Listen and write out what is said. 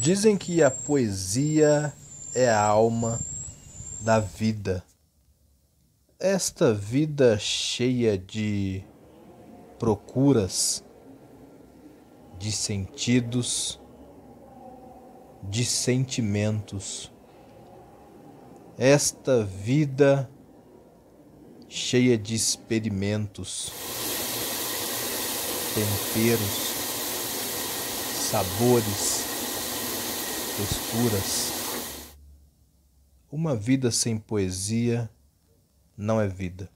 Dizem que a poesia é a alma da vida. Esta vida cheia de procuras, de sentidos, de sentimentos. Esta vida cheia de experimentos, temperos, sabores texturas. Uma vida sem poesia não é vida.